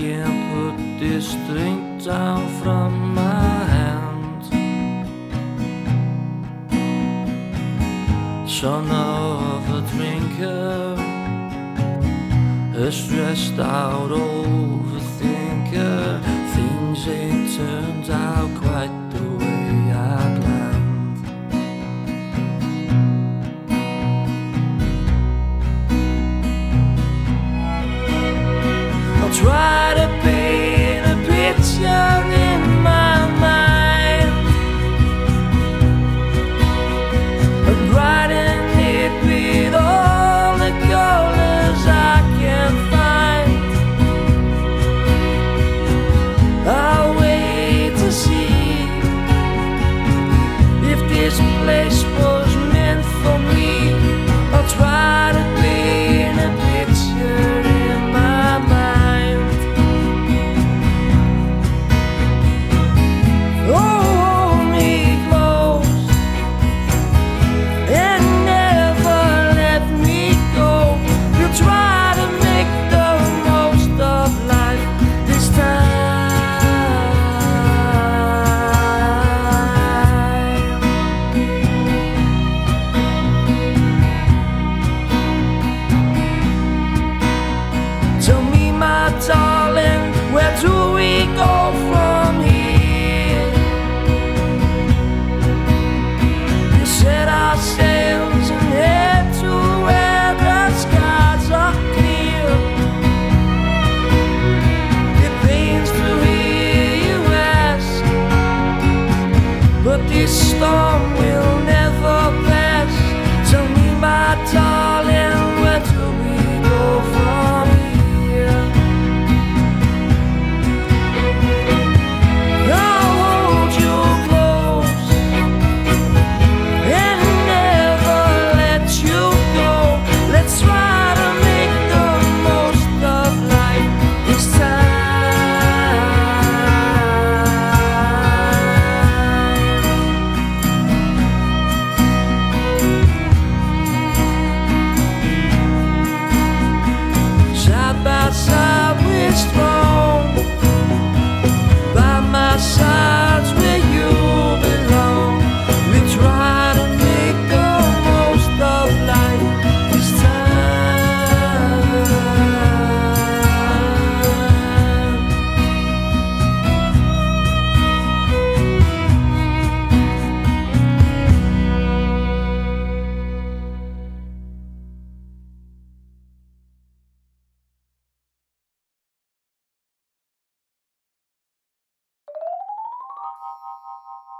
can't put this thing down from my hand. Son of a drinker A stressed out overthinker. Things ain't turned out quite storm will never ha ha ha ha ha